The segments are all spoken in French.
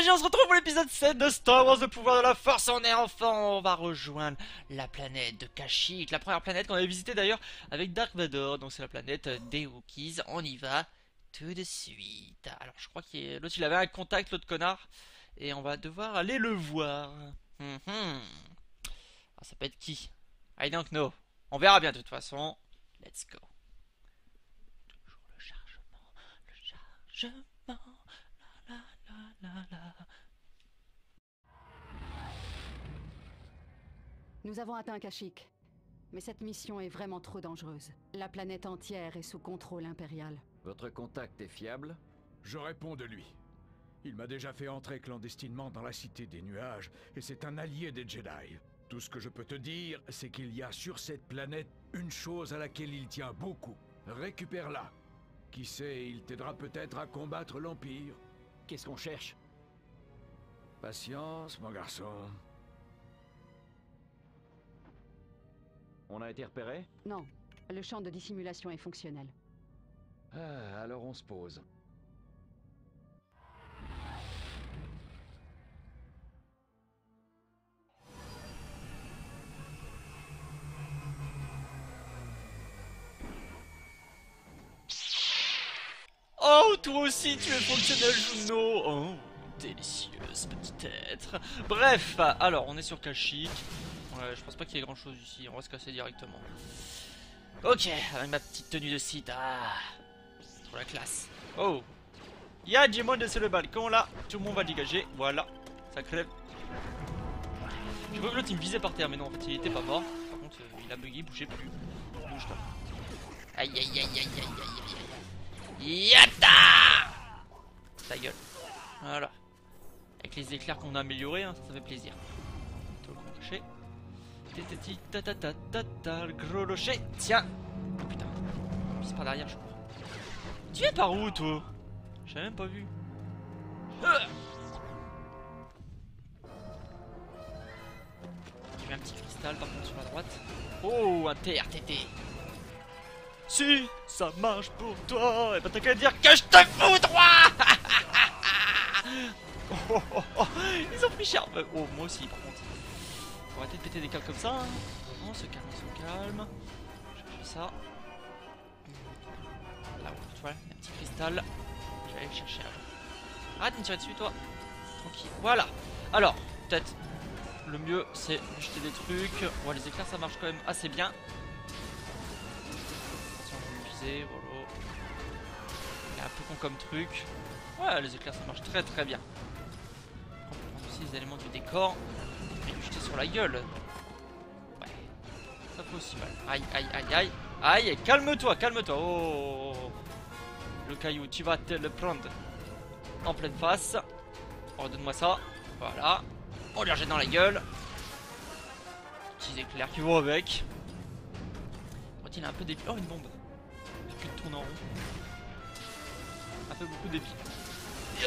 les on se retrouve pour l'épisode 7 de Star Wars, le pouvoir de la force, on est enfant, on va rejoindre la planète de Kashyyyk, la première planète qu'on avait visitée d'ailleurs avec Dark Vador, donc c'est la planète des Wookiees, on y va tout de suite. Alors je crois que l'autre il avait un contact, l'autre connard, et on va devoir aller le voir. Hum, hum. Ah, ça peut être qui? I don't know. On verra bien de toute façon. Let's go. Toujours le chargement, le chargement. Nous avons atteint Kashyyyk. Mais cette mission est vraiment trop dangereuse. La planète entière est sous contrôle impérial. Votre contact est fiable? Je réponds de lui. Il m'a déjà fait entrer clandestinement dans la Cité des Nuages, et c'est un allié des Jedi. Tout ce que je peux te dire, c'est qu'il y a sur cette planète une chose à laquelle il tient beaucoup. Récupère-la. Qui sait, il t'aidera peut-être à combattre l'Empire. Qu'est-ce qu'on cherche? Patience, mon garçon. On a été repéré? Non. Le champ de dissimulation est fonctionnel. Ah, alors on se pose. Toi aussi, tu es fonctionnel, Juno Oh, délicieuse petit être. Bref, alors, on est sur Kashyyyk. Ouais, je pense pas qu'il y ait grand chose ici, on va se casser directement. Ok, avec ma petite tenue de site, ah, trop la classe. Oh, il y a du monde sur le balcon là, tout le monde va dégager, voilà, ça crève. Je vois que l'autre il me visait par terre, mais non, en fait il était pas mort. Par contre, euh, il a bugué, il bougeait plus. Bouge toi. Aïe aïe aïe aïe aïe aïe. Yata Ta gueule. Voilà. Avec les éclairs qu'on a améliorés, hein, ça, fait plaisir. Crochet. Ta ta ta ta ta le gros rocher. Tiens. Oh putain. C'est par derrière, je crois. Tu es par où, toi? J'ai même pas vu. J'ai vu un petit cristal par contre sur la droite. Oh, un TRTT. Si ça marche pour toi, et eh ben t'as qu'à dire que je te fous droit oh, oh, Ils ont pris cher Oh, moi aussi par contre. On va de péter des câbles comme ça. Hein. On se calme, se calme. Chercher ça. Là, tu vois, un petit cristal. Je vais aller le chercher Arrête de me tirer dessus, toi. Tranquille. Voilà. Alors, peut-être le mieux c'est jeter des trucs. Ouais, les éclairs ça marche quand même assez bien voilà. Il est un peu con comme truc. Ouais, les éclairs ça marche très très bien. On peut prendre aussi les éléments du décor et lui jeter sur la gueule. Ouais, ça fait aussi mal. Aïe, aïe, aïe, aïe. Aïe, calme-toi, calme-toi. Oh, le caillou, tu vas te le prendre en pleine face. Oh, donne-moi ça. Voilà. On lui rejette dans la gueule. Petits éclairs qui vont avec. il a un peu des... Oh, une bombe en rond. Ça fait beaucoup d'épis. Je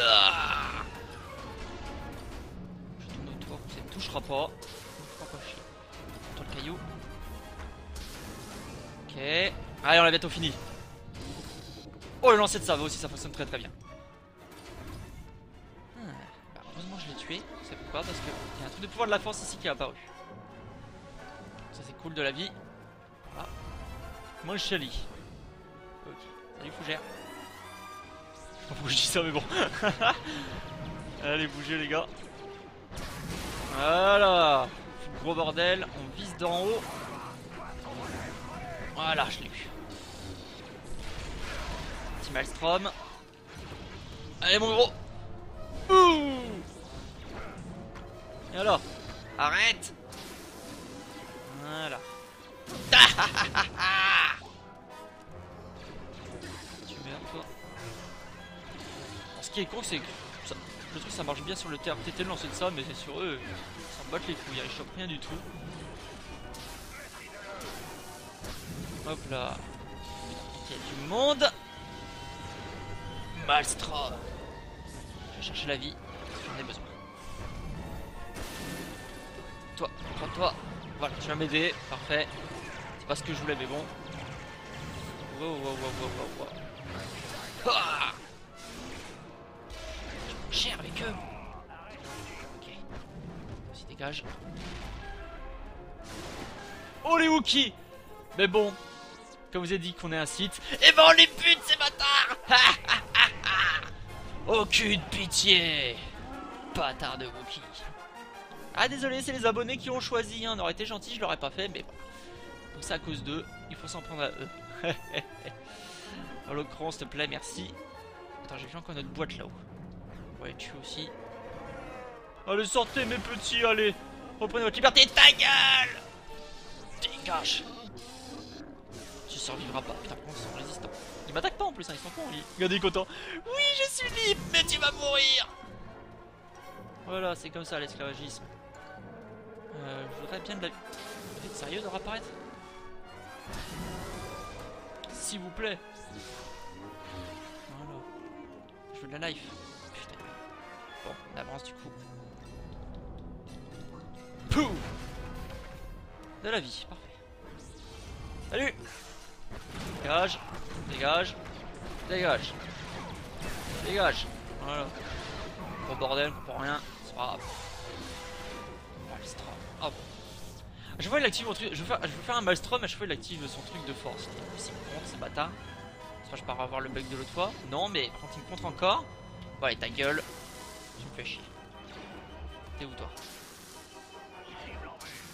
tourne autour, ça ne touchera pas. Ne pas chier. Le caillou. Ok. Allez, on l'a bientôt fini. Oh, le lancer de va aussi, ça fonctionne très très bien. Ah, bah, heureusement, je l'ai tué. C'est pourquoi? Parce qu'il y a un truc de pouvoir de la force ici qui est apparu. Ça, c'est cool de la vie. Voilà. Moi, je. Salut Fougère. Je pourquoi je dis ça mais bon. Allez bougez les gars. Voilà. Gros bordel. On vise d'en haut. Voilà, je l'ai eu. Petit Maelstrom. Allez mon gros. Ouh Et alors? Arrête Voilà. qui est con, c'est que ça, trouve que ça marche bien sur le TRTT le lancer de ça, mais c'est sur eux, ils s'en battent les couilles, ils chopent rien du tout. Hop là. Il y a du monde. Malstrom. Je vais chercher la vie. J'en ai besoin. Toi, toi, toi. Voilà, tu vas m'aider. Parfait. C'est pas ce que je voulais, mais bon. Wow, wow, wow, wow, wow, wow. Ah cher avec eux Dégage. Oh les Wookiees Mais bon, comme vous avez dit qu'on est un site, et ben on les bute ces bâtards Aucune pitié Bâtard de Wookie. Ah désolé, c'est les abonnés qui ont choisi, hein. on aurait été gentil, je l'aurais pas fait, mais bon. Donc c'est à cause d'eux, il faut s'en prendre à eux. Holocron, s'il te plaît, merci. Attends, j'ai vu encore notre boîte là-haut. Ouais, tu aussi. Allez, sortez mes petits, allez Reprenez votre liberté, ta gueule Dégage Tu survivras pas, putain, ils sont résistants. Ils m'attaquent pas en plus, hein, ils sont cons, lui. Regardez, il est content. Oui, je suis libre, mais tu vas mourir Voilà, c'est comme ça l'esclavagisme. Euh, je voudrais bien de la... Vous êtes sérieux de réapparaître? S'il vous plaît. Voilà. Je veux de la life. Bon, on avance du coup. Pouh De la vie, parfait. Salut Dégage, dégage, dégage, dégage. Voilà. Gros bordel, comprend rien, c'est pas grave. Maelstrom. Ah bon. Il active mon truc. Je veux faire, je faire un Maelstrom, à chaque fois il active son truc de force. C'est bon, c'est bâtard. Soit je pars avoir le bug de l'autre fois. Non, mais quand il me contre encore. Bon, allez, ta gueule. Tu me fais chier. T'es où toi?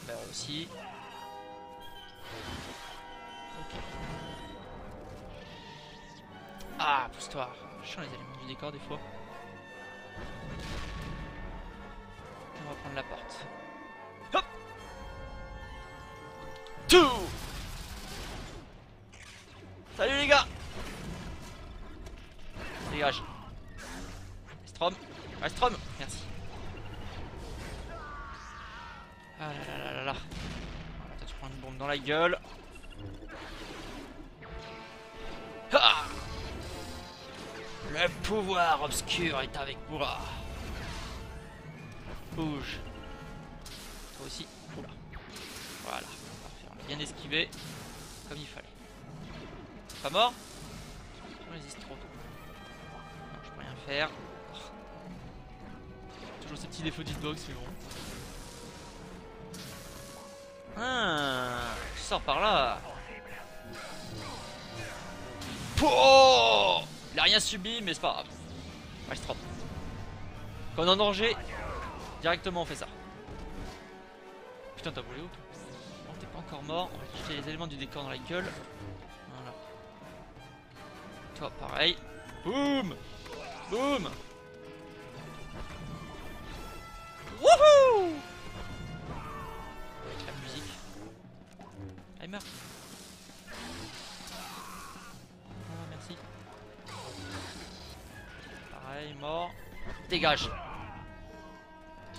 Bah, aussi. Ok. Ah, pousse-toi. Chiant les éléments du décor des fois. On va prendre la porte. Hop Tout Salut les gars Dégage. Strom. Strom, merci. Ah là là là là là. Tu prends une bombe dans la gueule. Ah Le pouvoir obscur est avec moi. Bouge. Toi aussi. Oula. Voilà. Parfait. On a bien esquivé. Comme il fallait. Pas mort Je résiste trop. Non, je peux rien faire. Toujours ces petits défauts d'hitbox, c'est bon. Ah, je sors par là. Oh Il a rien subi, mais c'est pas grave. Trop. Quand on est en danger, directement on fait ça. Putain, t'as volé où Non, t'es pas encore mort. On va jeter les éléments du décor dans la gueule. Voilà. Toi, pareil. Boum Boum Dégage.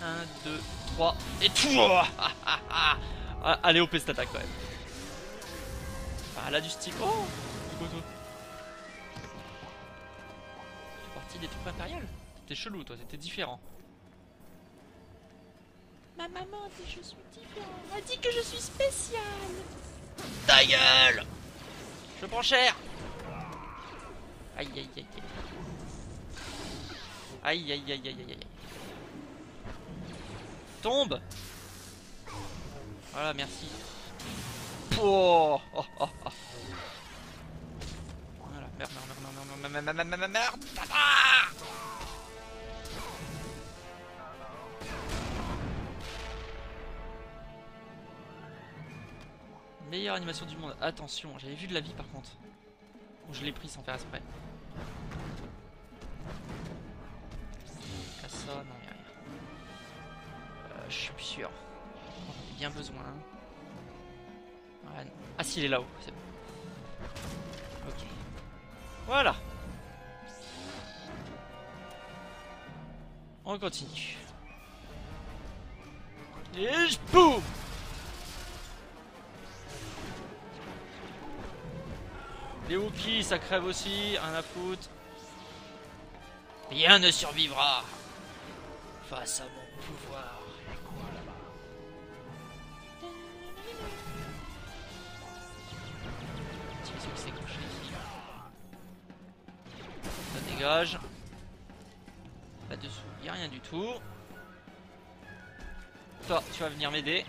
1, 2, 3, et tout Ah, Allez, OP cette attaque quand même. Ah, là du style. Oh C'est partie des troupes impériales T'es chelou toi, t'étais différent. Ma maman dit que je suis différent. Elle dit que je suis spécial. Ta gueule Je prends cher Aïe, aïe, aïe, aïe, aïe. aïe Tombe Voilà, merci. Oh, oh, oh, oh. Voilà, merde, merde, merde, merde, merde, merde, merde, ah Meilleure animation du monde, attention, j'avais vu de la vie par contre. Bon, je l'ai pris sans faire exprès. Non, y'a rien. Euh, je suis sûr. On en a bien besoin. Ah si, il est là-haut, c'est bon. Ok. Voilà. On continue. Et je boum Les Wookiees, ça crève aussi, un à foutre. Rien ne survivra face à mon pouvoir. C'est ici Ça dégage. Là-dessous, il a rien du tout. Toi, tu vas venir m'aider.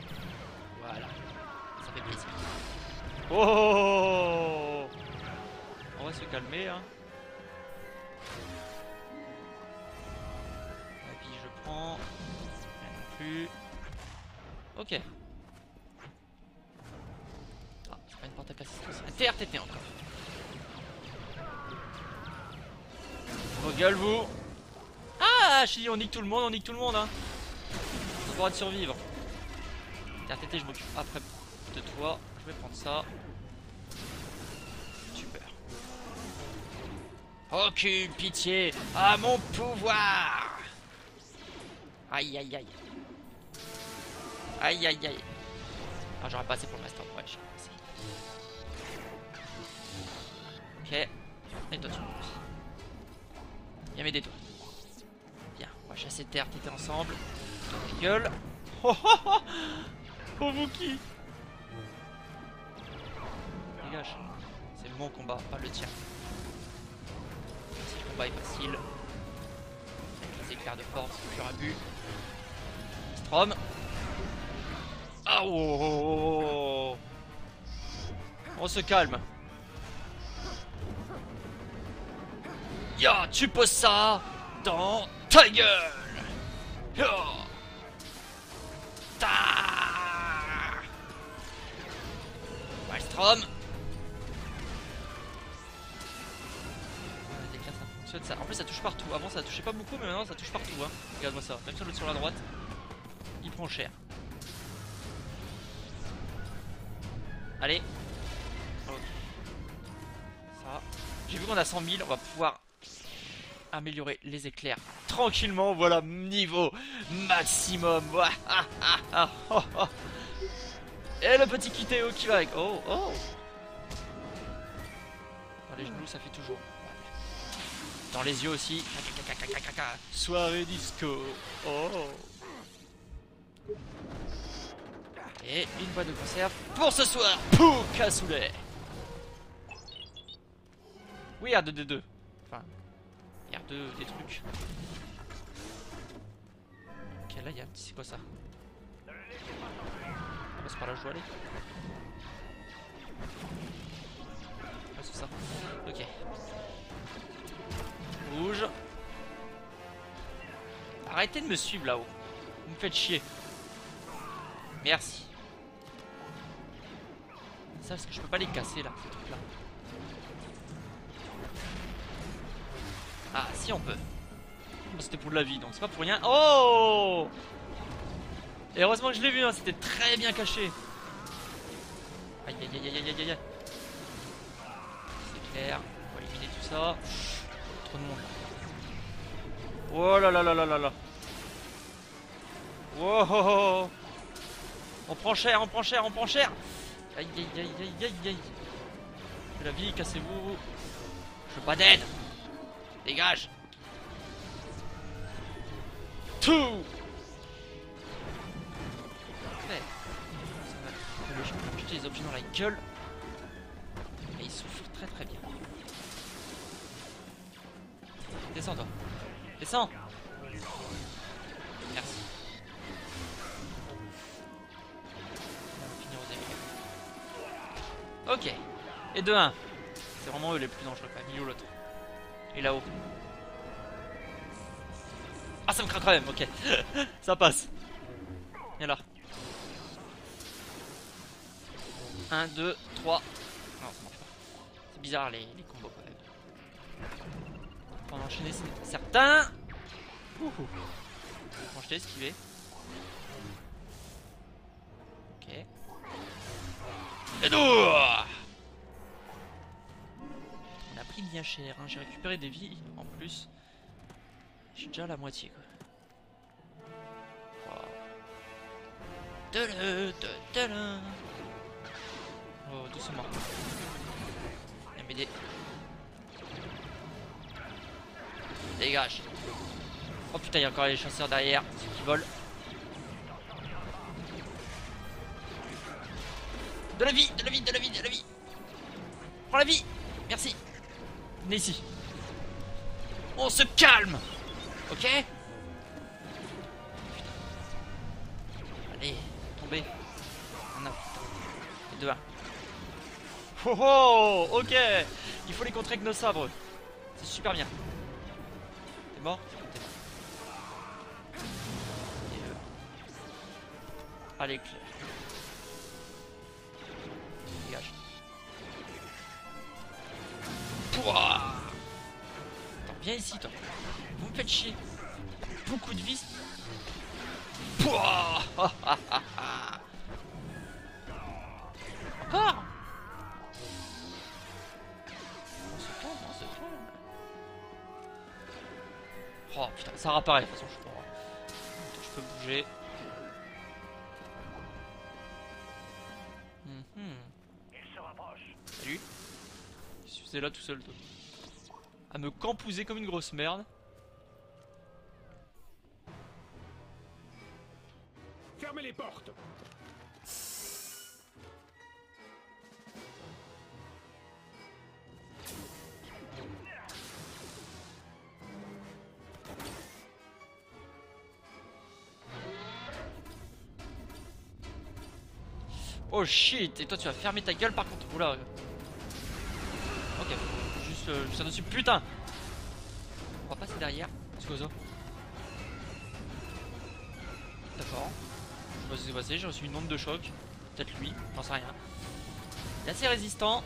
Voilà. Ça fait plaisir. Oh On va se calmer, hein. Non plus. Ok. Ah, c'est pas une porte à casser, un TRTT encore. Vos gueules, vous Ah, je dis, on nique tout le monde, on nique tout le monde, hein. On a le droit de survivre. TRTT, je m'occupe après de toi. Je vais prendre ça. Super. Aucune pitié à mon pouvoir Aïe aïe aïe. Aïe aïe aïe. Ah, j'aurais pas assez pour le master. Ouais, j'aurais pas assez. Ok. Et toi, tu Viens m'aider, toi. Bien, on va chasser terre, t'étais ensemble. Toi, gueule. Oh oh oh Oh, Dégage. C'est mon combat, pas le tien. Si le combat est facile. Éclairs de force, pur abus. Strom. Ah oh, oh, oh, oh. On se calme. Ya, tu poses ça dans ta gueule. Ya. Ta. En plus, ça touche partout. Avant, ça touchait pas beaucoup, mais maintenant, ça touche partout. Hein. Regarde-moi ça. Même sur le sur la droite, il prend cher. Allez. Ça. J'ai vu qu'on a 100 000. On va pouvoir améliorer les éclairs tranquillement. Voilà, niveau maximum. Et le petit Kiteo qui va avec. Oh, oh. Les genoux, ça fait toujours. Dans les yeux aussi. Soirée disco. Oh. Et une boîte de conserve pour ce soir. Pou cassoulet. Oui, R2D2. Enfin, R2 des trucs. Ok, là il y a un petit. C'est quoi ça? Ah, bah, c'est par là que je dois aller. Ok. Rouge. Arrêtez de me suivre là-haut. Vous me faites chier. Merci. Ça parce que je peux pas les casser là, ces trucs là. Ah si on peut. C'était pour de la vie donc c'est pas pour rien. Oh Et heureusement que je l'ai vu, hein, c'était très bien caché. Aïe aïe aïe aïe aïe aïe aïe. Ça. Trop de monde. Oh là là là là là là. Wow On prend cher, on prend cher, on prend cher Aïe aïe aïe aïe aïe aïe la vie, cassez-vous Je veux pas d'aide Dégage Tout Parfait. Ça va. Jeter les objets dans la gueule. Et il souffre très très bien. Descends toi. Descends Merci. Ok. Et de 1. C'est vraiment eux les plus dangereux est où l'autre? Et là-haut. Ah ça me craint quand même, ok. ça passe. Viens là. 1, 2, 3. Non, ça marche pas. C'est bizarre les combos quand même. En enchaîner c'est certain. Ouh. Bon, je t'ai esquivé. Ok. Et nous On a pris bien cher, hein. j'ai récupéré des vies en plus. J'ai déjà la moitié quoi. Oh, doucement. Viens m'aider. Dégage. Oh putain, il y a encore les chasseurs derrière qui volent. De la vie, de la vie, de la vie, de la vie. Prends la vie. Merci. Venez ici. On se calme. Ok tomber. Un up. Et deux, un. Oh oh Ok Il faut les contrer avec nos sabres. C'est super bien. Allez, Claire. Dégage. Pouah viens ici, toi. Vous me faites chier. Beaucoup de vis. Pouah Encore On se on se. Oh putain, ça réapparaît de toute façon, je crois. Je peux bouger. Là tout seul, toi. À me campouser comme une grosse merde. Fermez les portes. Oh shit. Et toi tu vas fermer ta gueule par contre. Oula Ok. Juste, euh, un dessus Putain. On va passer derrière. Scozo D'accord. Je pas ce qui s'est passé. J'ai reçu une onde de choc. Peut-être lui. J'en sais rien. Il est assez résistant.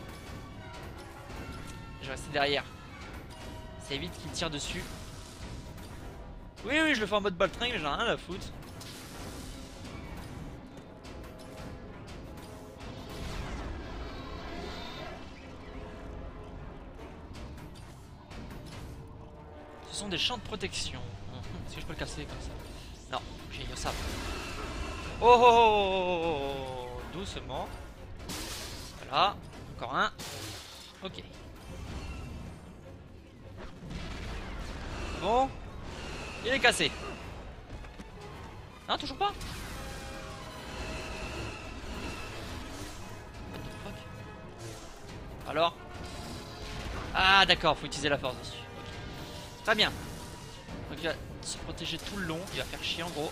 Je vais rester derrière. Ça évite qu'il tire dessus. Oui oui je le fais en mode baltringue Mais j'en ai rien à foutre sont des champs de protection. Est-ce que je peux le casser comme ça Non, j'ai un sabre. Oh, oh, oh, oh, oh, oh, Doucement. Voilà. Encore un. Ok. Bon. Il est cassé. Non, toujours pas Alors? Ah d'accord, faut utiliser la force dessus. Très bien. Donc il va se protéger tout le long, il va faire chier en gros.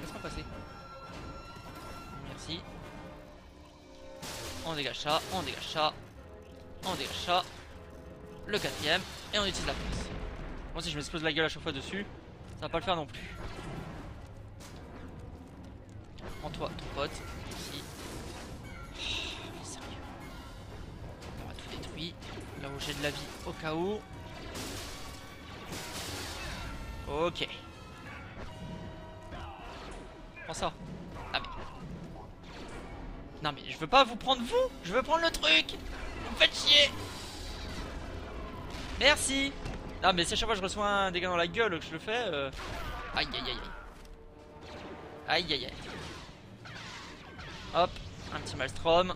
Laisse-moi passer. Merci. On dégage ça, on dégage ça, on dégage ça. Le quatrième, et on utilise la force. Moi si je m'explose la gueule à chaque fois dessus, ça va pas le faire non plus. Prends-toi ton pote, ici. Sérieux. On aura tout détruit. J'ai de la vie au cas où. Ok. Prends ça. Ah mais. Non mais je veux pas vous prendre vous, je veux prendre le truc. Vous faites chier. Merci. Non mais si à chaque fois je reçois un dégât dans la gueule que je le fais, euh... aïe aïe aïe aïe. Aïe aïe aïe. Hop, un petit maelstrom.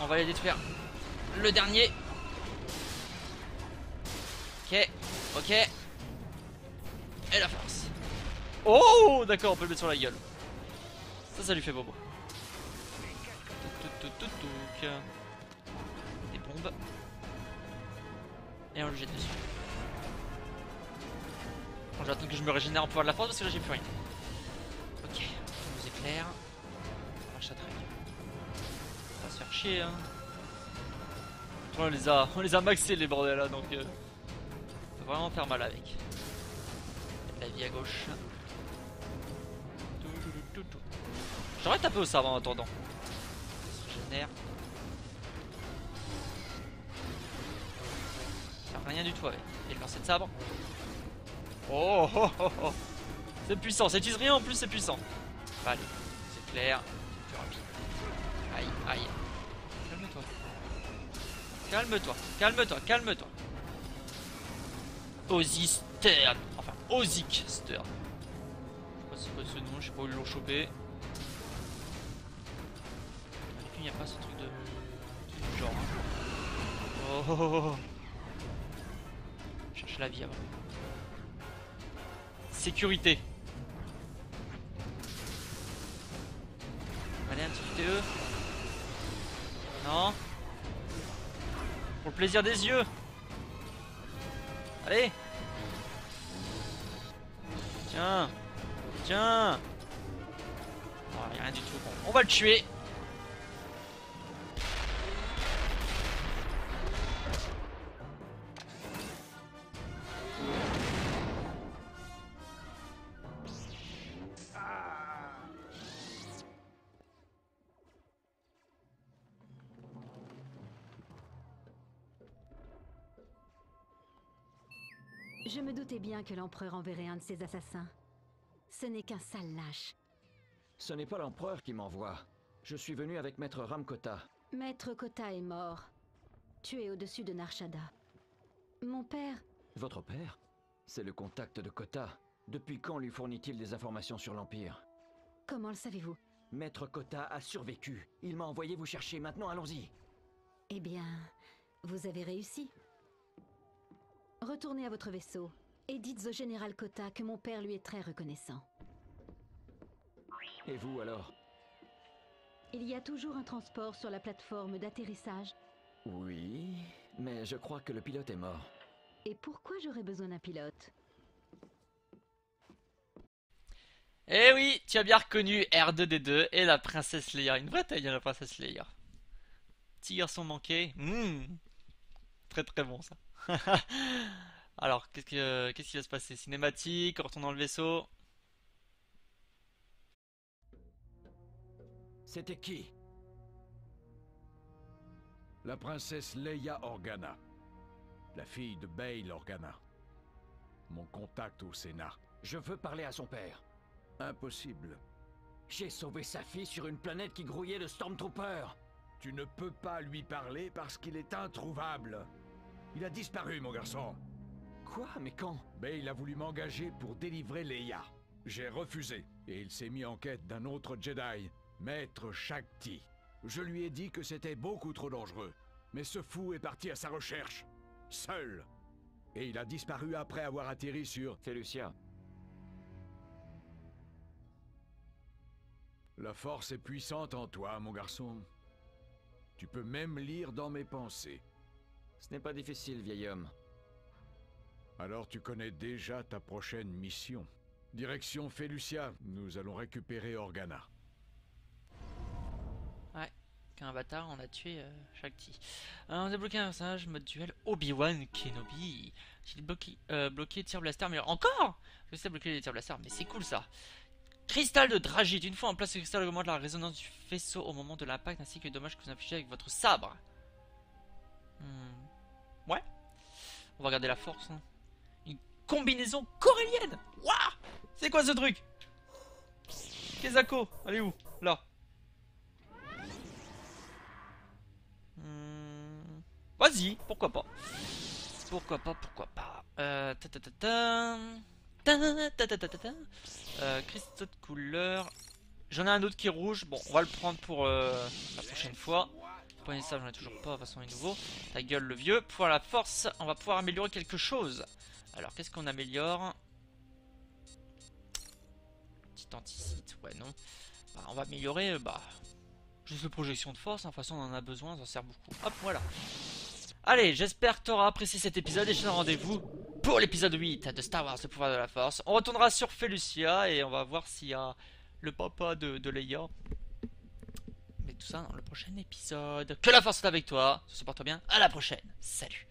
On va les détruire. Le dernier. Ok, ok. Et la force. Oh, d'accord, on peut le mettre sur la gueule. Ça, ça lui fait bobo. Des bombes. Et on le jette dessus. Bon, J'attends que je me régénère en pouvoir de la force parce que là j'ai plus rien. Ok, on nous éclaire. On va se faire chier hein. On les a, on les a maxés les bordels là donc euh, ça va vraiment faire mal avec. La vie à gauche. Tout. J'aurais tapé au sabre en attendant. Fait rien du tout avec. Et le lancer de sabre. Oh, oh, oh, oh. C'est puissant, ça utilise rien en plus, c'est puissant. Allez, c'est clair, plus rapide. Aïe, aïe. Calme-toi. Calme-toi, calme-toi. Ozzy Stern. Enfin, Ozik Stern. Je sais pas c'est quoi ce nom, je sais pas où ils l'ont chopé. Il n'y a pas ce truc de. genre. hein. Oh, oh, oh, oh. Je Cherche la vie avant. Sécurité. Allez, un petit TE. Non. Le plaisir des yeux. Allez. Tiens. Tiens Oh, rien du tout. Bon, on va le tuer. Je me doutais bien que l'empereur enverrait un de ses assassins. Ce n'est qu'un sale lâche. Ce n'est pas l'empereur qui m'envoie. Je suis venu avec Maître Ramkota. Maître Kota est mort, tué au-dessus de Narshada. Mon père, Votre père? C'est le contact de Kota. Depuis quand lui fournit-il des informations sur l'Empire? Comment le savez-vous? Maître Kota a survécu. Il m'a envoyé vous chercher. Maintenant, allons-y. Eh bien, vous avez réussi. Retournez à votre vaisseau et dites au général Kota que mon père lui est très reconnaissant. Et vous alors? Il y a toujours un transport sur la plateforme d'atterrissage. Oui, mais je crois que le pilote est mort. Et pourquoi j'aurais besoin d'un pilote? Eh oui, tu as bien reconnu R2D2 et la princesse Leia. Une vraie taille, hein, la princesse Leia. Petit garçon manqué. Mmh. Très très bon ça. Alors, qu'est-ce que- qu'est-ce qui va se passer? Cinématique, on retourne dans le vaisseau? C'était qui? La princesse Leia Organa. La fille de Bail Organa. Mon contact au Sénat. Je veux parler à son père. Impossible. J'ai sauvé sa fille sur une planète qui grouillait de Stormtroopers. Tu ne peux pas lui parler parce qu'il est introuvable. Il a disparu, mon garçon. Quoi Mais quand? Bale a voulu m'engager pour délivrer Leia. J'ai refusé, et il s'est mis en quête d'un autre Jedi, Maître Shakti. Je lui ai dit que c'était beaucoup trop dangereux, mais ce fou est parti à sa recherche, seul. Et il a disparu après avoir atterri sur... Felucia. La force est puissante en toi, mon garçon. Tu peux même lire dans mes pensées. Ce n'est pas difficile, vieil homme. Alors tu connais déjà ta prochaine mission. Direction Felucia, nous allons récupérer Organa. Qu'un bâtard, on a tué euh, Shakti. Alors, on a débloqué un personnage mode duel Obi-Wan Kenobi. J'ai débloqué euh, bloqué tir blaster, mais encore Je sais bloquer les tirs blaster, mais c'est cool ça. Cristal de Dragite. Une fois en place, ce cristal augmente la résonance du faisceau au moment de l'impact ainsi que les dommages que vous infligez avec votre sabre. Hmm. Ouais. On va regarder la force. hein. Une combinaison corélienne Waouh C'est quoi ce truc? Kezako, est où? Là. Hmm. Vas-y, pourquoi pas. Pourquoi pas, pourquoi pas. Euh, ta ta. Ta ta ta ta ta ta. Euh, cristaux de couleur. J'en ai un autre qui est rouge. Bon, on va le prendre pour euh, la prochaine fois. Ça, j'en ai toujours pas. De toute façon, il est nouveau. Ta gueule, le vieux. Pour la force, on va pouvoir améliorer quelque chose. Alors, qu'est-ce qu'on améliore? Petit anticite, ouais, non. Bah, on va améliorer, euh, bah, Juste le projection de force, hein, de toute façon on en a besoin, ça sert beaucoup. Hop, voilà. Allez, j'espère que tu auras apprécié cet épisode et je te donne rendez-vous pour l'épisode 8 de Star Wars, le pouvoir de la force. On retournera sur Felucia et on va voir s'il y a le papa de Leia. Tout ça dans le prochain épisode. Que la force soit avec toi, se porte bien, à la prochaine. Salut